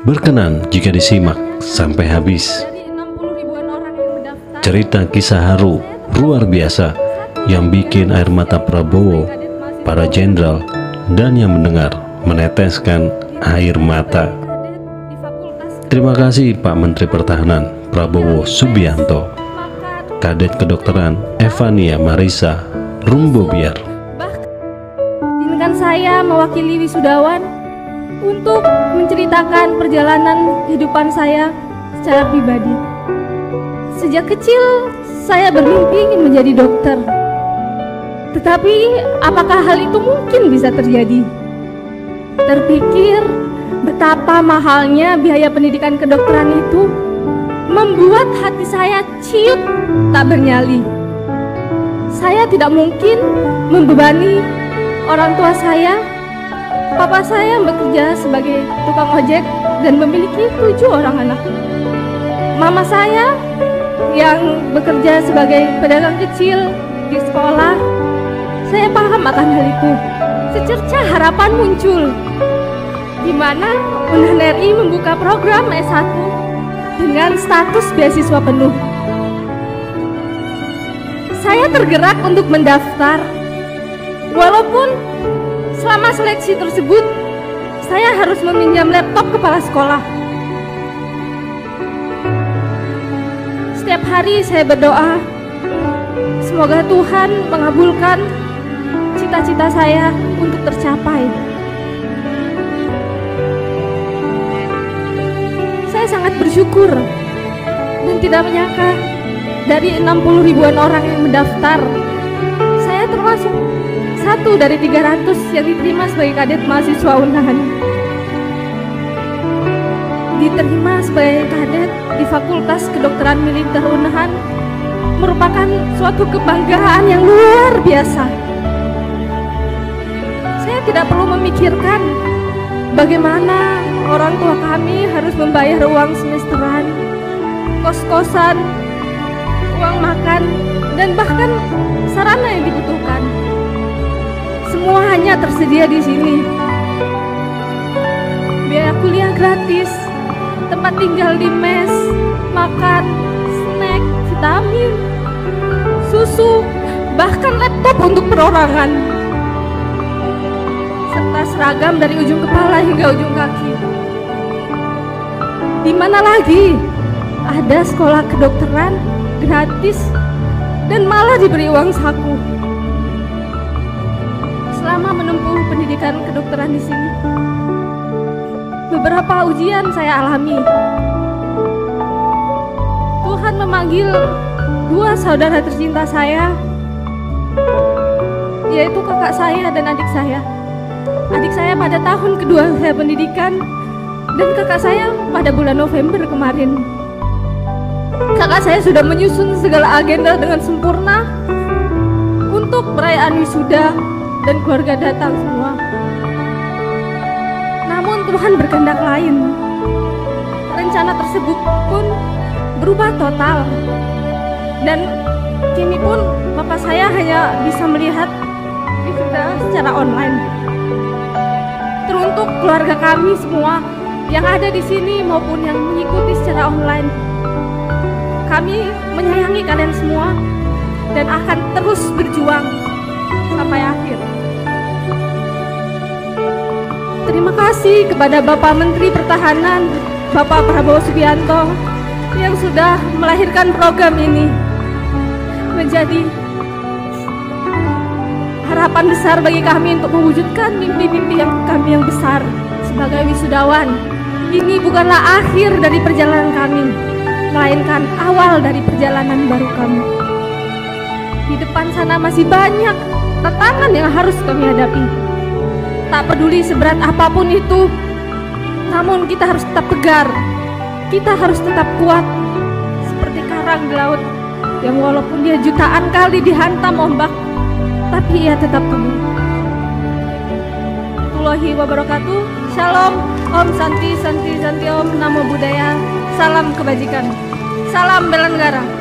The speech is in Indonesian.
Berkenan jika disimak sampai habis. Dari 60 ribuan orang yang mendaftar, Cerita kisah haru luar biasa yang bikin air mata Prabowo, para jenderal, dan yang mendengar meneteskan air mata. Terima kasih Pak Menteri Pertahanan Prabowo Subianto, Kadet Kedokteran Evania Marisa Rumbo Biar. bahkan izinkan saya mewakili wisudawan untuk menceritakan perjalanan kehidupan saya secara pribadi. Sejak kecil saya bermimpi ingin menjadi dokter. Tetapi apakah hal itu mungkin bisa terjadi? Terpikir betapa mahalnya biaya pendidikan kedokteran itu membuat hati saya ciut tak bernyali. Saya tidak mungkin membebani orang tua saya. Papa saya bekerja sebagai tukang ojek dan memiliki tujuh orang anak. Mama saya yang bekerja sebagai pedagang kecil di sekolah. Saya paham akan hal itu. Secerca harapan muncul di mana Unan RI membuka program S1 dengan status beasiswa penuh. Saya tergerak untuk mendaftar. Walaupun selama seleksi tersebut saya harus meminjam laptop kepala sekolah. Setiap hari saya berdoa semoga Tuhan mengabulkan cita-cita saya untuk tercapai. Saya sangat bersyukur dan tidak menyangka dari 60 ribuan orang yang mendaftar, saya termasuk satu dari 300 yang diterima sebagai kadet mahasiswa Unahan. Diterima sebagai kadet di Fakultas Kedokteran Militer Unahan merupakan suatu kebanggaan yang luar biasa. Saya tidak perlu memikirkan bagaimana orang tua kami harus membayar uang semesteran, kos-kosan, uang makan, dan bahkan tersedia di sini. Biaya kuliah gratis, tempat tinggal di mes, makan, snack, vitamin, susu, bahkan laptop untuk perorangan. Serta seragam dari ujung kepala hingga ujung kaki. Di mana lagi ada sekolah kedokteran gratis dan malah diberi uang saku. Selama menempuh pendidikan kedokteran di sini, beberapa ujian saya alami. Tuhan memanggil dua saudara tercinta saya, yaitu kakak saya dan adik saya. Adik saya pada tahun kedua saya pendidikan dan kakak saya pada bulan November kemarin. Kakak saya sudah menyusun segala agenda dengan sempurna untuk perayaan wisuda dan keluarga datang semua. Namun Tuhan berkehendak lain. Rencana tersebut pun berubah total. Dan kini pun bapak saya hanya bisa melihat wisuda secara online. Teruntuk keluarga kami semua yang ada di sini maupun yang mengikuti secara online. Kami menyayangi kalian semua dan akan terus berjuang kasih kepada Bapak Menteri Pertahanan, Bapak Prabowo Subianto yang sudah melahirkan program ini menjadi harapan besar bagi kami untuk mewujudkan mimpi-mimpi yang kami yang besar sebagai wisudawan. Ini bukanlah akhir dari perjalanan kami, melainkan awal dari perjalanan baru kami. Di depan sana masih banyak tantangan yang harus kami hadapi. Tak peduli seberat apa pun itu, namun kita harus tetap tegar. Kita harus tetap kuat seperti karang di laut yang walaupun dia jutaan kali dihantam ombak, tapi ia tetap teguh. Warahmatullahi wabarakatuh. Shalom, Om Santi, Santi, Santi Om, Namo Buddhaya. Salam kebajikan. Salam bela negara.